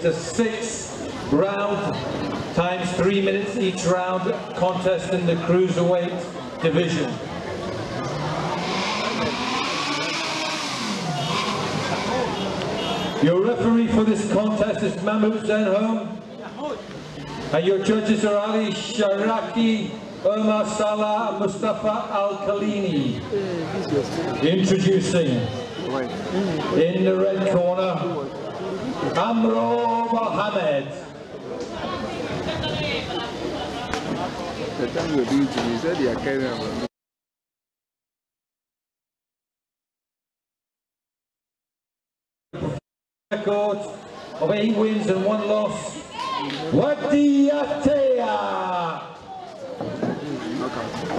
It's a six round times three minutes each round contest in the cruiserweight division. Your referee for this contest is Mahmoud Zenhom. And your judges are Ali Sharaki, Omar Salah, and Mustafa Al-Khalini. Introducing, in the red corner, Amro Mohamed. The time you're doing to me, said you're record of eight wins and one loss. Wadi Atea. Okay.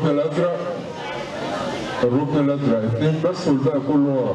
الركن الازرق الركن الازرق اثنين بس والباقي كله ورا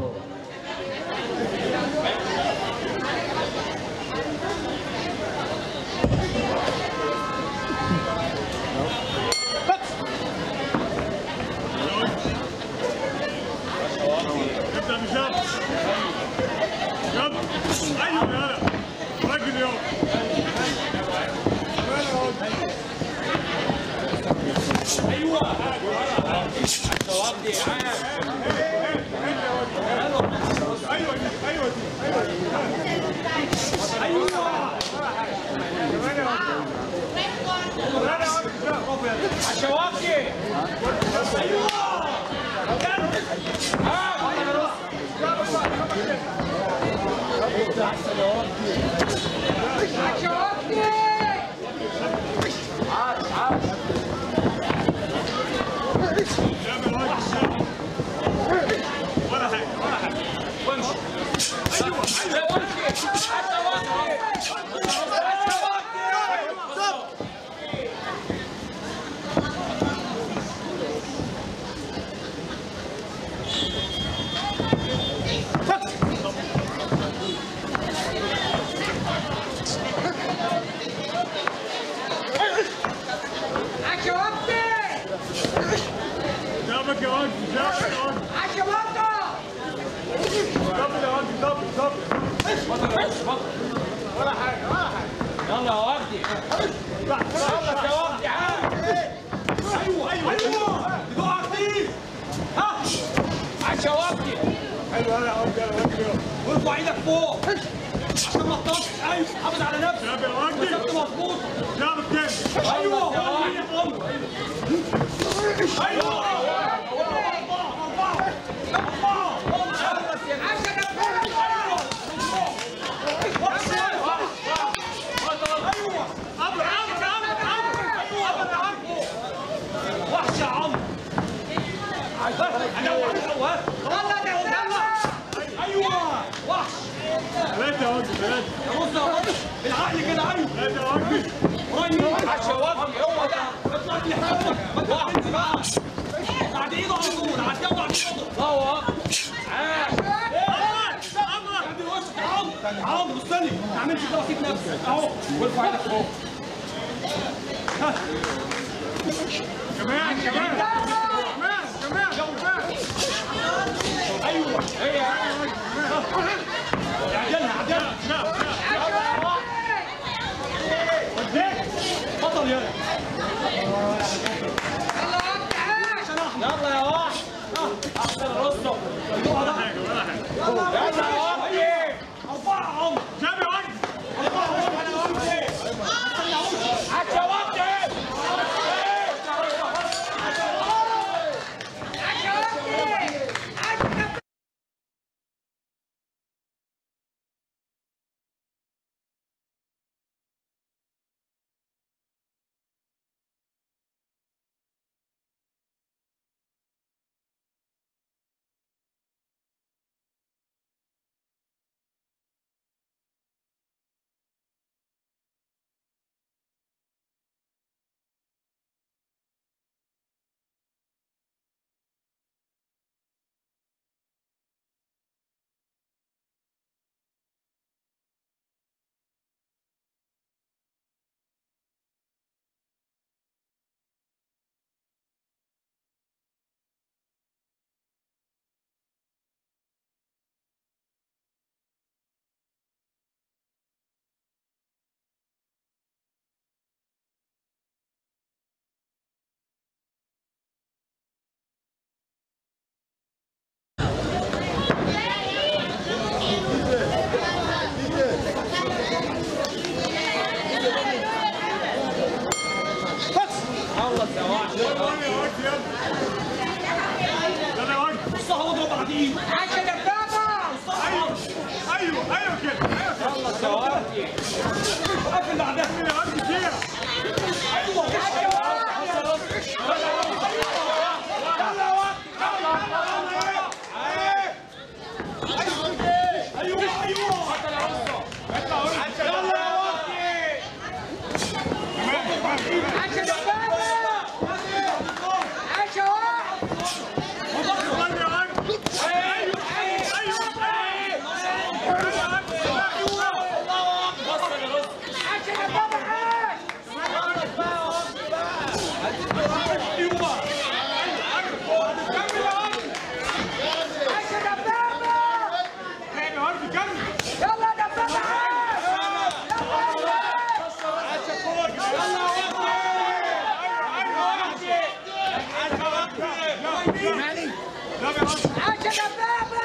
Go up there. ولا حاجة ولا حاجة يلا يا وردي يلا يا وردي أيوه أيوه أيوه بتقع كتير ها عشواكي حلو أنا يا واد يلا واد يلا وارفع إيدك فوق عشان ما تطلعش أيوه حافظ على نفسك يا واد مسكت مظبوط شابك تاني أيوه أيوه وحش يا عمرو أنا وحش أيوه وحش ثلاثة يا واد ثلاثة بص يا وحش بالعقل كده أيوه ثلاثة يا واد قريب عشواكي هو ده اطلع لي حاجة ما تقعدش بقى بعد ايده على طول عديه وبعد ايده الله اكبر عاش اعمل وشك يا عمرو عمرو استني ما تعملش كده وسيب نفسك اهو وارفع إيدك فوق كمان كمان كمان كمان كمان أيوه هي عدلها عدلها وديك بطل يلا يلا يا واحد احسن ولا حاجة يلا يا واحد اربعهم شباب يا وجه اربعهم أنا قلت إيه عشان وقت خلص يا واحد يلا يا وجه يلا يلا يا وجه الصح واضرب بعدين أيوه أيوه أيوه كده وجه فيها أيوه أيوه Acha da baba!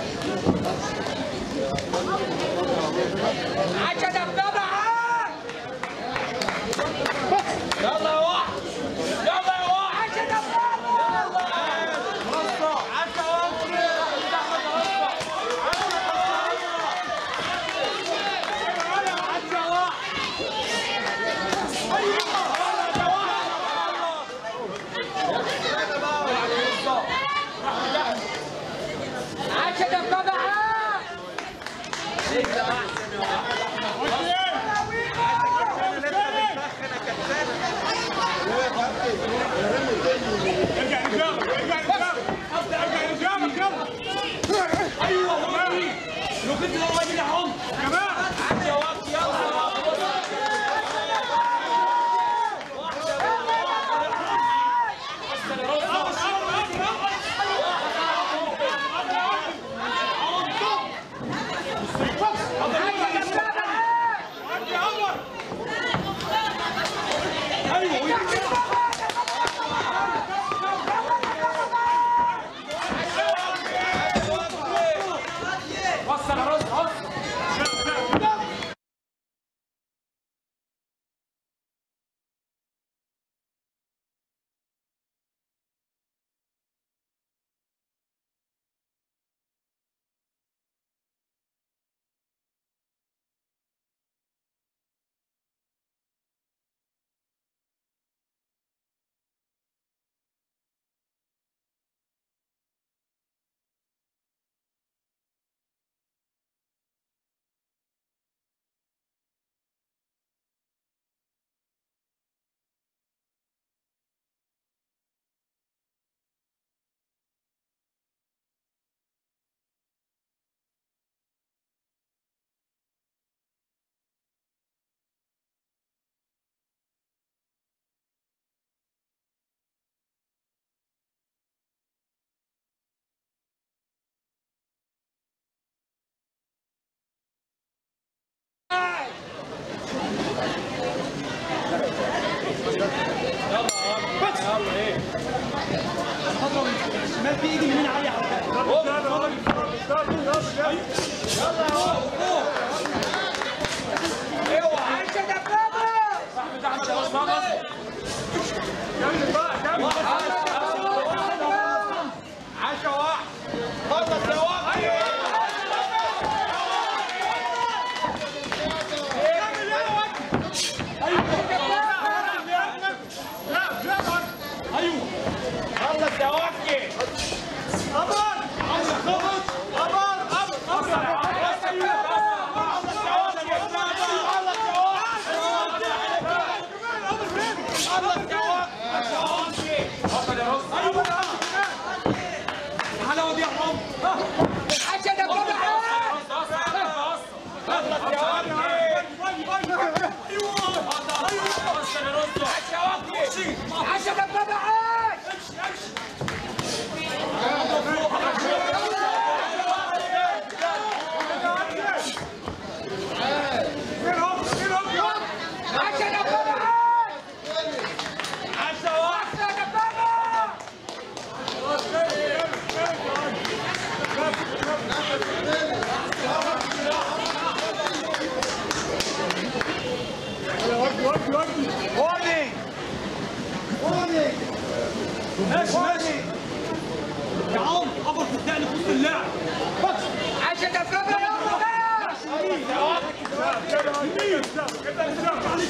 وجه الشمال في ايدي اليمين عاليه اوعى صاحبي ده عمل خلاص بقى عشرة واحد خلص يا واحد خلص ماشي ماشي يا عم قبر صدقني في وسط اللعب عشان ابقى معاك علي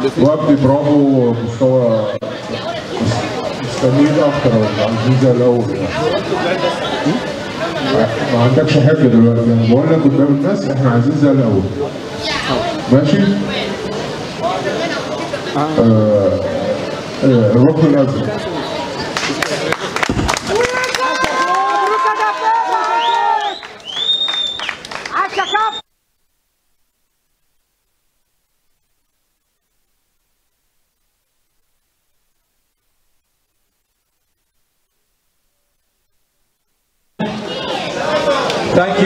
the fish. وأبدي برافو مستوى مستنيين أكتر عايزين زي الأول يعني. ما عندكش حاجة دلوقتي؟ أنا بقول لك قدام الناس إحنا عايزين زي الأول. ماشي؟ آه آه الركن الأزرق.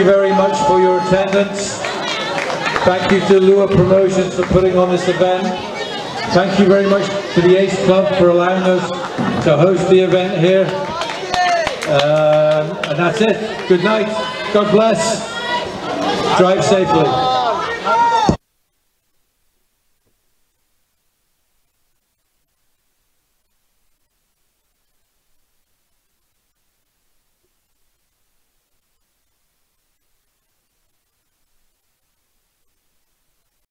You very much for your attendance. Thank you to Lua Promotions for putting on this event. Thank you very much to the Ace Club for allowing us to host the event here. Um, and that's it. Good night. God bless. Drive safely.